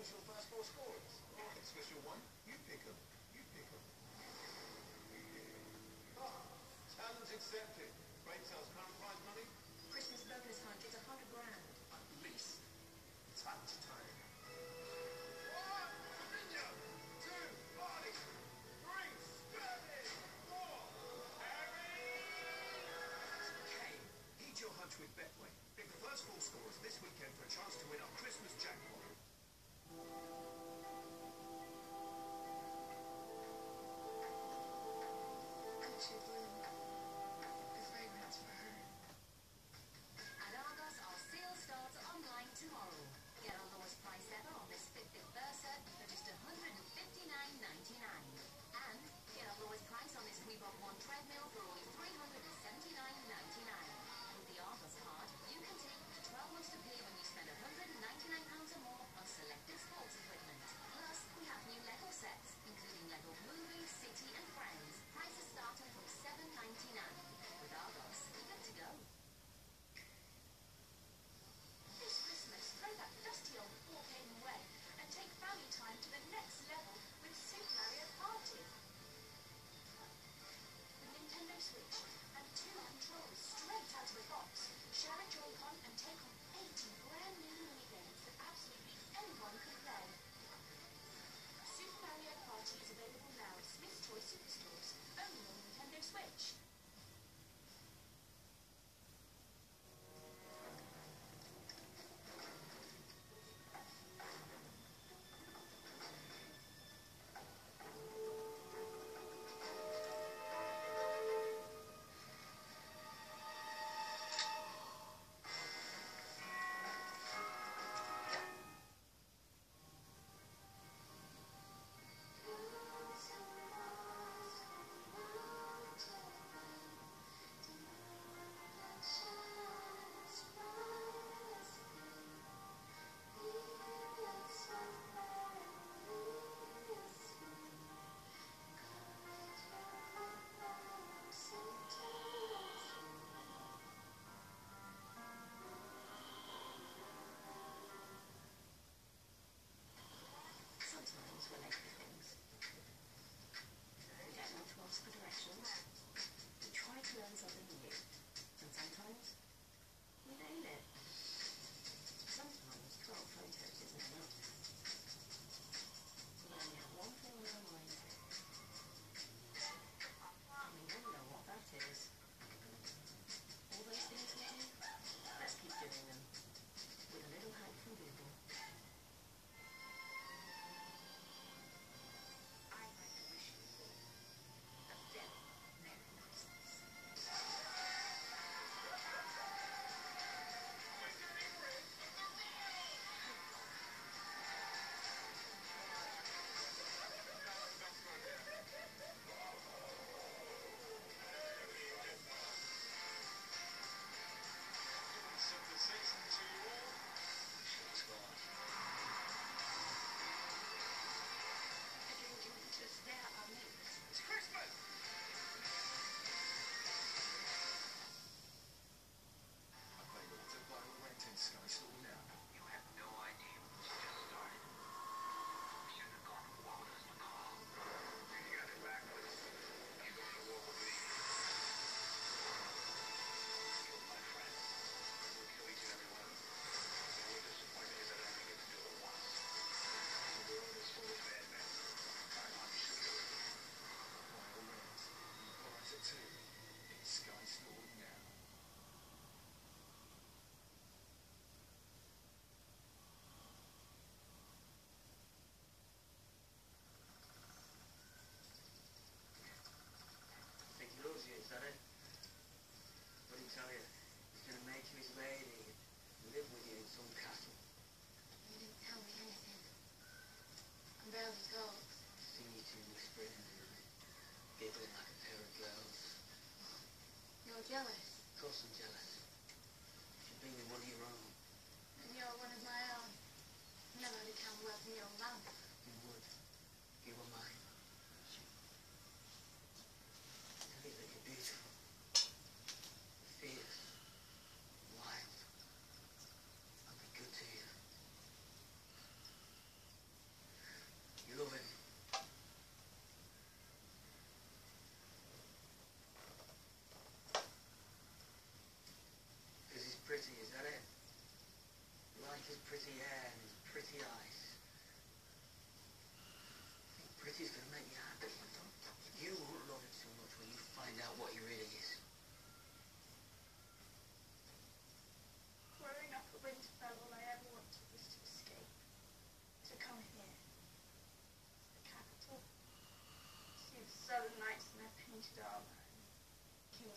Who's your first four scorers? Right, special one. You pick 'em. You pick 'em. Ah, challenge accepted. Great sales current prize money. Christmas bonus hunt is a hundred grand. At least. Touch time. One, Fabinho. Two, Vardy. Three, Sterling. Four, Harry. Kane. Heed your hunch with Betway. Pick the first four scorers this weekend for a chance to win our Christmas jackpot.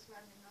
King's Landing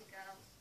men, pretty girls.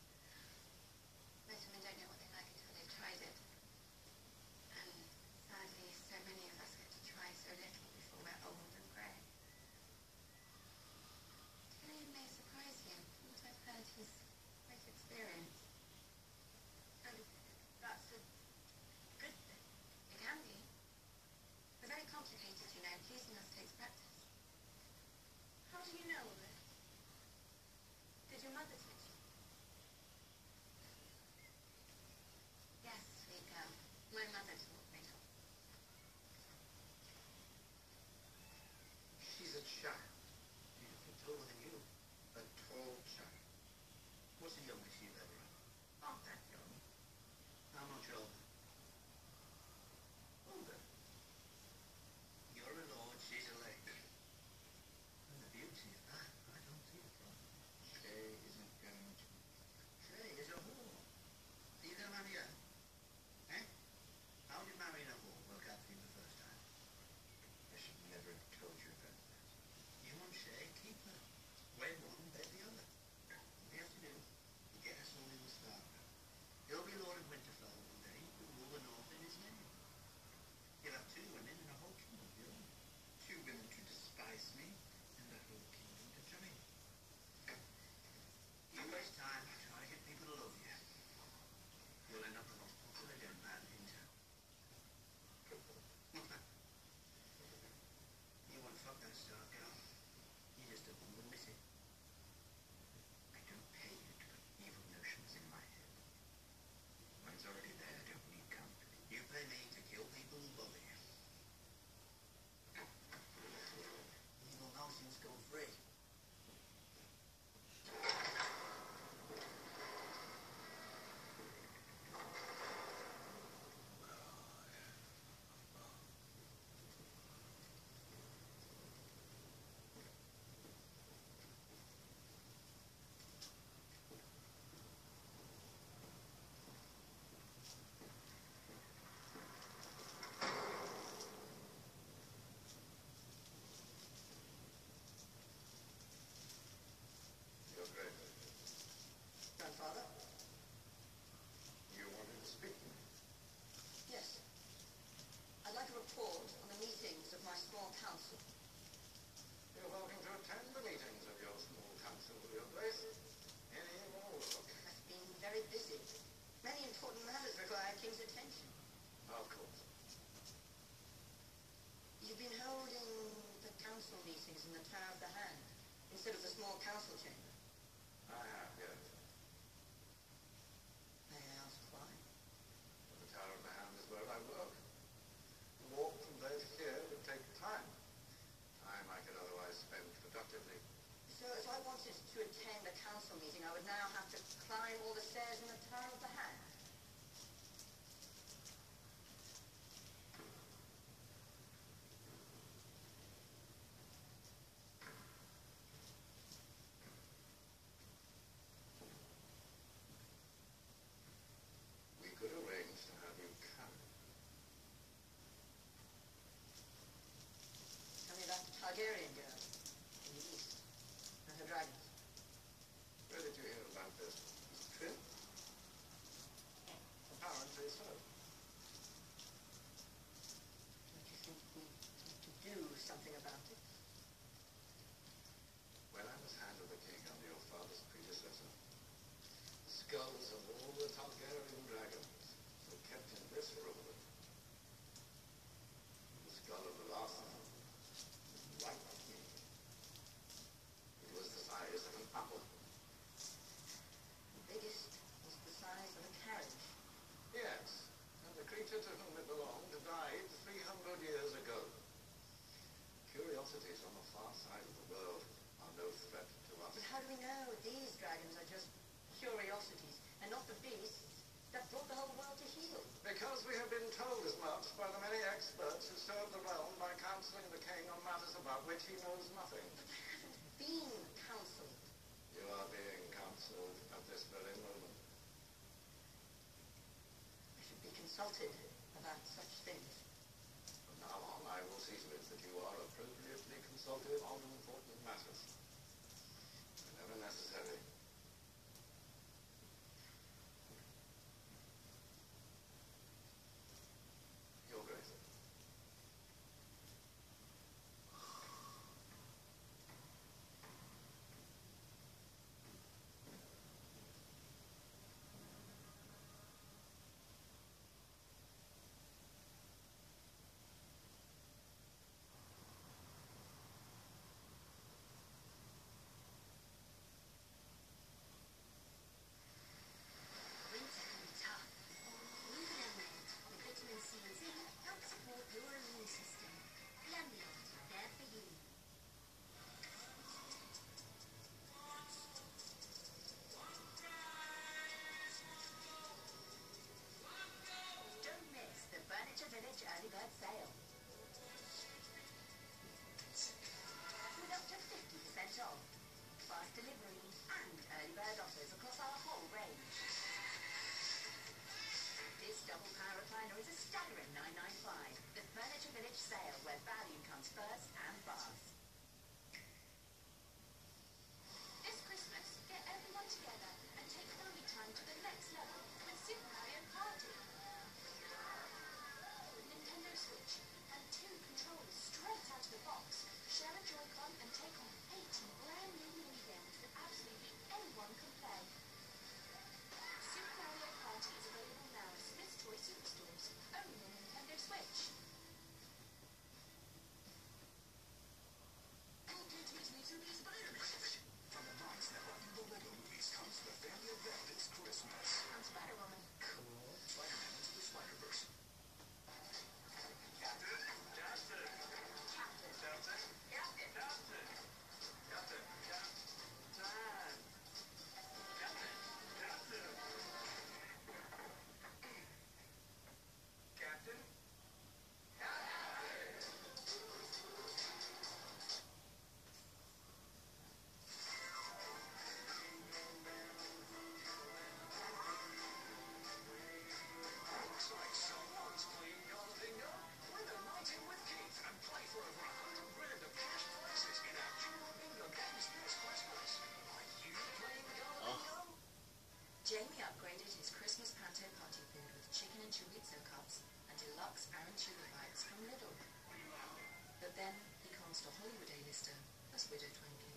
in the Tower of the hand instead of the small council chamber. I have, yes. May I ask why? Well, the Tower of the Hand is where I work. The walk from there to here would take time. Time I could otherwise spend productively. So if I wanted to attend a council meeting, I would now have to climb all the stairs in the Tower of the Hand? about such things. From now on, I will see to it that you are appropriately consulted on important matters. Whenever necessary. lost a holiday eh, mister. That's widow eh, twanking.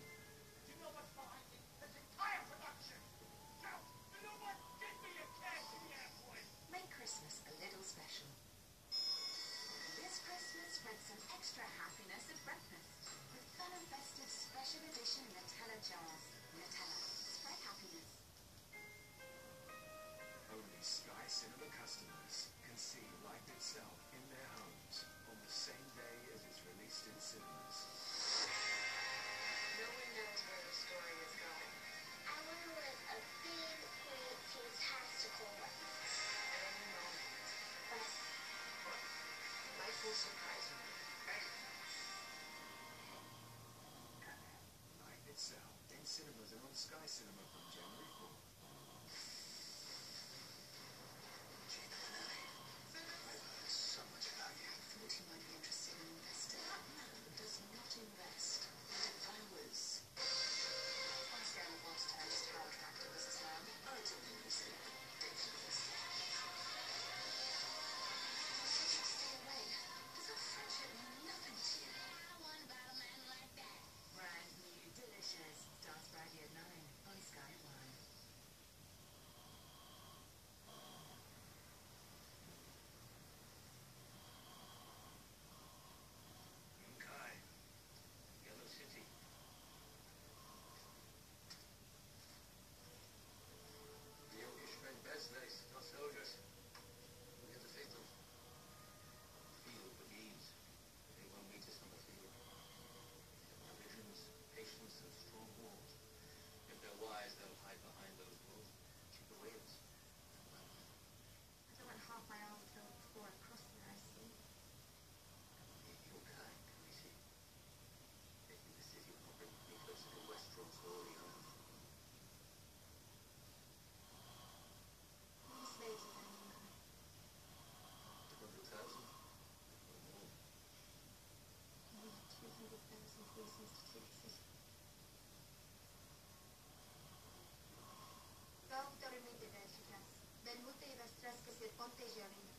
Angelina,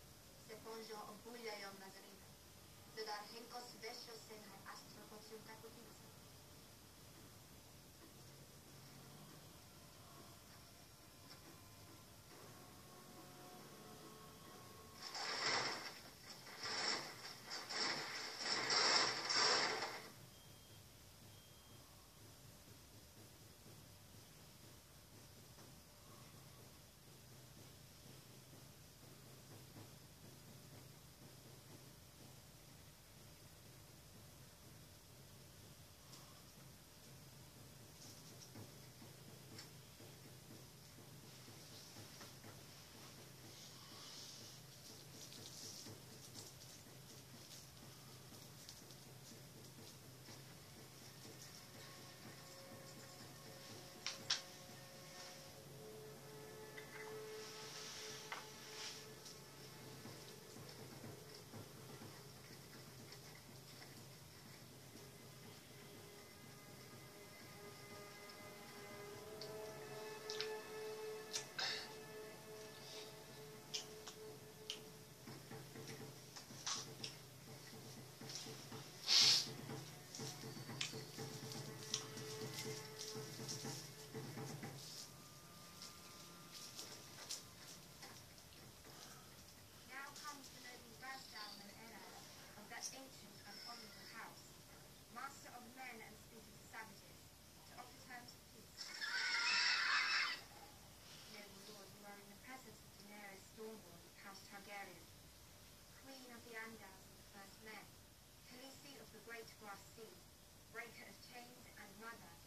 sepolgio o Puglia e Nazarena, de dar henkos vescios sen. the great grass sea, breaker of chains and mother,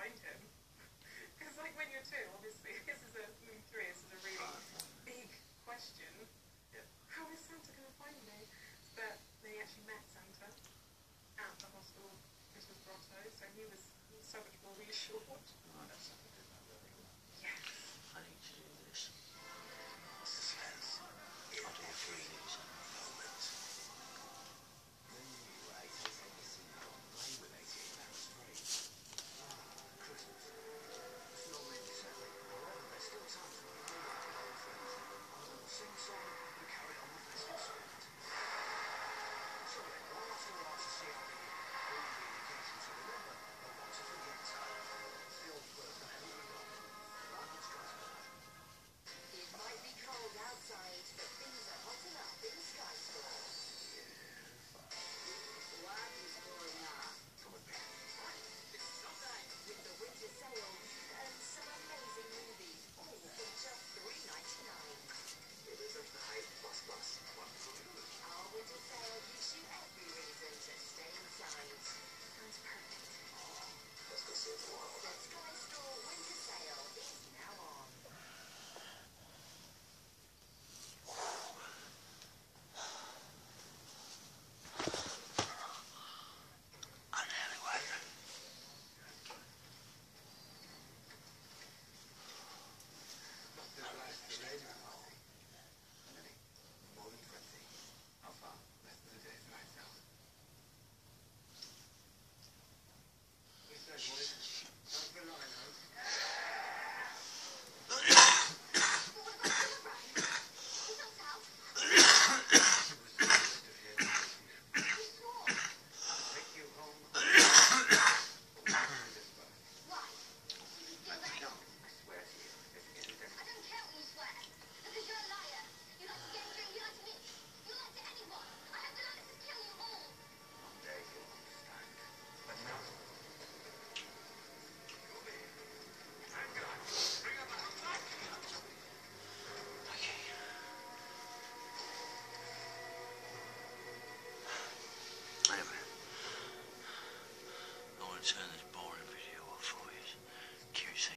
find him. Because like when you're two, obviously, this is a movie three. This is a really big question. How is Santa going to find me? But then he actually met Santa at the hospital. This was Grotto, so he was so much more reassured.